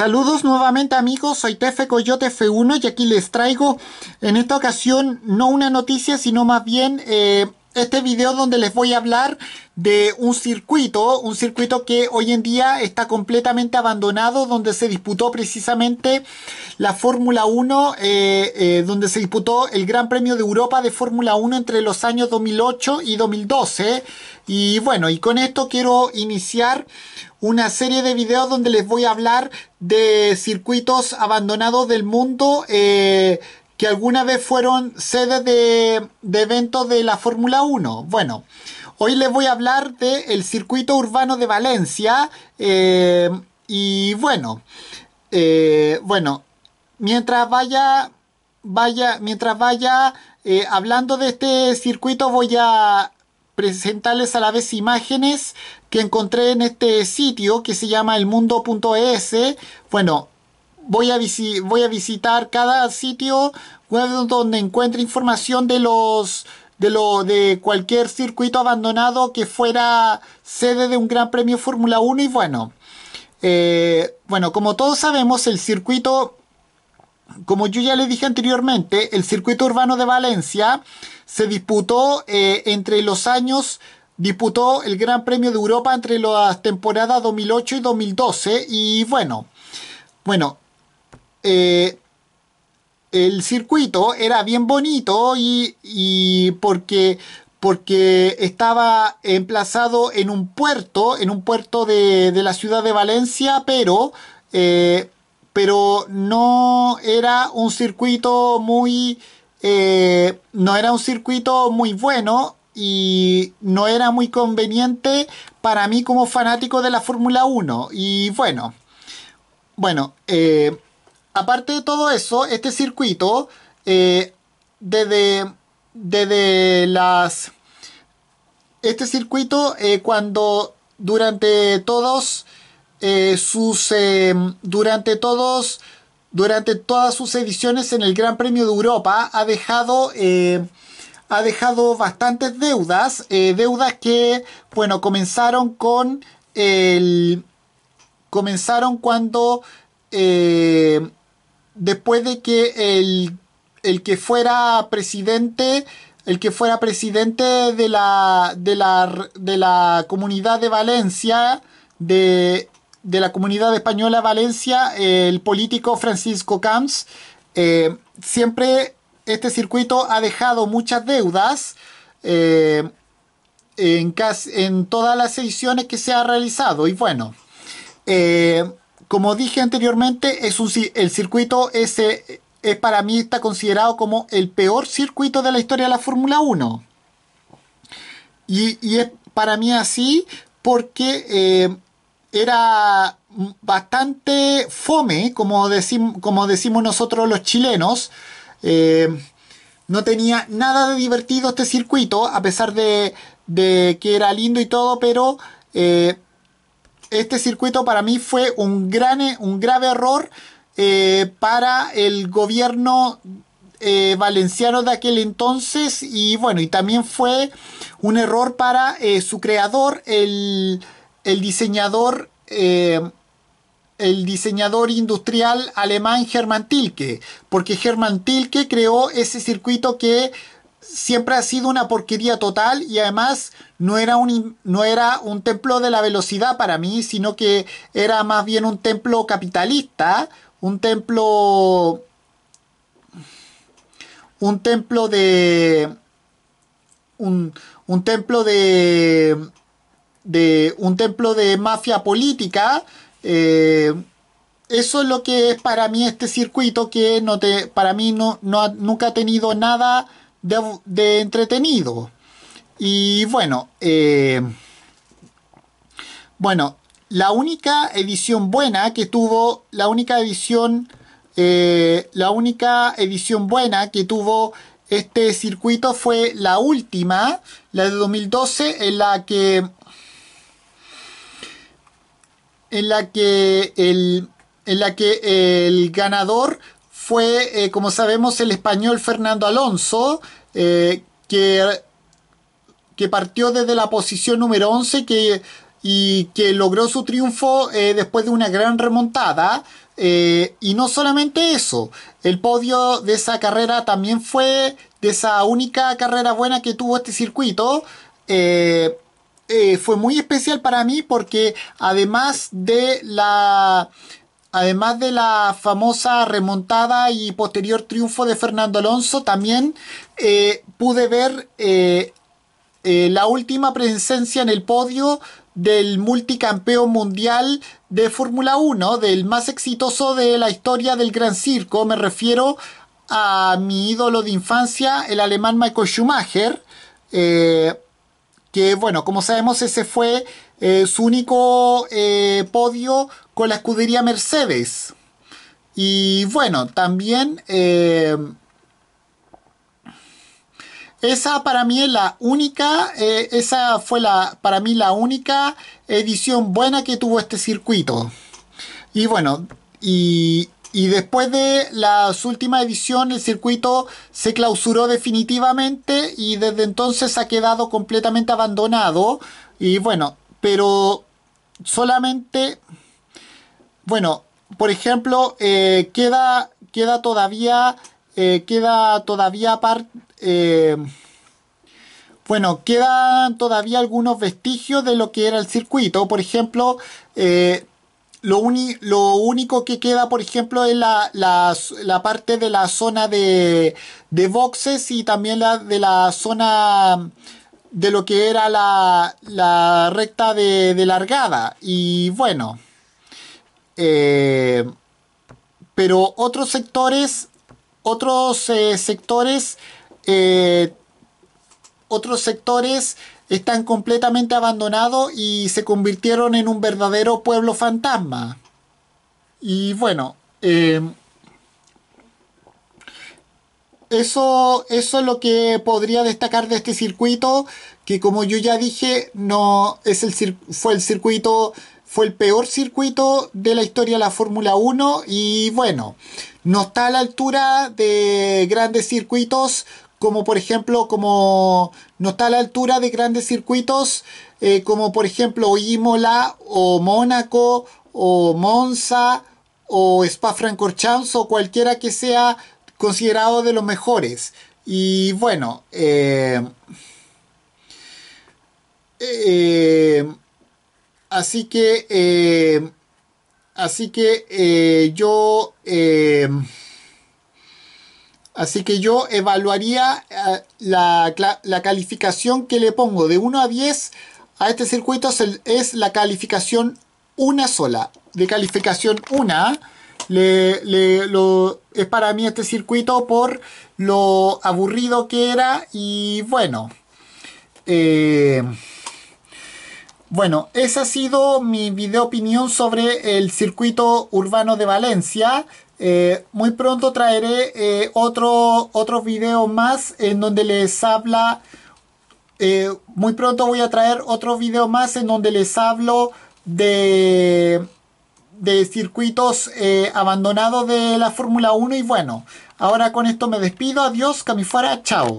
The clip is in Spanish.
Saludos nuevamente amigos, soy Tefe Coyote F1 y aquí les traigo en esta ocasión no una noticia sino más bien eh, este video donde les voy a hablar de un circuito, un circuito que hoy en día está completamente abandonado, donde se disputó precisamente la Fórmula 1, eh, eh, donde se disputó el Gran Premio de Europa de Fórmula 1 entre los años 2008 y 2012. Y bueno, y con esto quiero iniciar una serie de videos donde les voy a hablar de circuitos abandonados del mundo. Eh, que alguna vez fueron sede de, eventos de la Fórmula 1. Bueno, hoy les voy a hablar del circuito urbano de Valencia. Eh, y bueno, eh, bueno, mientras vaya, vaya, mientras vaya eh, hablando de este circuito voy a presentarles a la vez imágenes que encontré en este sitio que se llama elmundo.es. Bueno, voy a, voy a visitar cada sitio donde encuentre información de los de lo de cualquier circuito abandonado que fuera sede de un Gran Premio Fórmula 1 y bueno eh, bueno como todos sabemos el circuito como yo ya le dije anteriormente el circuito urbano de Valencia se disputó eh, entre los años disputó el Gran Premio de Europa entre las temporadas 2008 y 2012 y bueno bueno eh, el circuito era bien bonito y, porque, porque estaba emplazado en un puerto, en un puerto de, la ciudad de Valencia, pero, eh, pero no era un circuito muy, eh, no era un circuito muy bueno y no era muy conveniente para mí como fanático de la Fórmula 1. Y bueno, bueno, aparte de todo eso, este circuito, eh, desde, desde las... Este circuito, eh, cuando durante todos eh, sus... durante todos... Durante todas sus ediciones en el Gran Premio de Europa ha dejado ha dejado bastantes deudas, deudas que, bueno, comenzaron con el... comenzaron cuando después de que el, que fuera presidente, el que fuera presidente de la, de la, de la comunidad de Valencia, de, la comunidad española de Valencia, el político Francisco Camps, eh, siempre este circuito ha dejado muchas deudas eh, en, en, todas las ediciones que se ha realizado. Y bueno, eh, como dije anteriormente, es el circuito ese es para mí está considerado como el peor circuito de la historia de la Fórmula 1. Y, es para mí así porque eh, era bastante fome, como, como decimos nosotros los chilenos. Eh, no tenía nada de divertido este circuito, a pesar de, que era lindo y todo, pero eh, este circuito para mí fue un, gran, un grave error eh, para el gobierno eh, valenciano de aquel entonces y bueno, y también fue un error para eh, su creador, el, el diseñador, el diseñador industrial alemán Hermann Tilke, porque Hermann Tilke creó ese circuito que siempre ha sido una porquería total y además no era un, no era un templo de la velocidad para mí, sino que era más bien un templo capitalista, un templo un templo de un, un templo de de un templo de mafia política eh, eso es lo que es para mí este circuito que no te, para mí no, no nunca ha tenido nada de, entretenido. Y bueno, eh, bueno, la única edición buena que tuvo, la única edición, eh, la única edición buena que tuvo este circuito fue la última, la de 2012, en la que en la que el, en la que el ganador fue, eh, como sabemos, el español Fernando Alonso, eh, que, que partió desde la posición número 11, que y que logró su triunfo eh, después de una gran remontada. Y no solamente eso, el podio de esa carrera también fue de esa única carrera buena que tuvo este circuito. Fue muy especial para mí porque además de la además de la famosa remontada y posterior triunfo de Fernando Alonso, también pude ver la última presencia en el podio del multicampeón mundial de Fórmula 1, del más exitoso de la historia del Gran Circo. Me refiero a mi ídolo de infancia, el alemán Michael Schumacher, eh, que bueno, como sabemos ese fue eh, su único eh, podio con la escudería Mercedes. Y bueno, también esa para mí es la única, eh, esa fue la, para mí la única edición buena que tuvo este circuito. Y bueno, y, y después de las últimas ediciones el circuito se clausuró definitivamente y desde entonces ha quedado completamente abandonado. Y bueno, pero solamente, bueno, por ejemplo, eh, queda, queda todavía, eh, queda todavía parte eh, bueno, quedan todavía algunos vestigios de lo que era el circuito. Por ejemplo, eh, lo, lo, único que queda, por ejemplo, es la, la, parte de la zona de, de, boxes y también la de la zona de lo que era la, la recta de, largada. Y bueno, eh, pero otros sectores, otros sectores eh, otros sectores están completamente abandonados y se convirtieron en un verdadero pueblo fantasma. Y bueno, eh, eso, eso es lo que podría destacar de este circuito, que como yo ya dije, no es el, fue el circuito, fue el peor circuito de la historia de la Fórmula 1 y bueno, no está a la altura de grandes circuitos como por ejemplo, como no está a la altura de grandes circuitos, eh, como por ejemplo Imola o Mónaco o Monza o Spa-Francorchamps o cualquiera que sea considerado de los mejores. Y bueno, eh, eh, así que, así que yo Así que yo evaluaría eh, la, calificación que le pongo de 1 a 10 a este circuito es, la calificación una sola. De calificación 1 es para mí este circuito por lo aburrido que era y bueno. Eh, bueno, esa ha sido mi video opinión sobre el circuito urbano de Valencia. Eh, muy pronto traeré eh, otro, otros videos más en donde les habla. Muy pronto voy a traer otro video más en donde les hablo de, de circuitos abandonados de la Fórmula 1. Y bueno, ahora con esto me despido. Adiós, fuera, chao.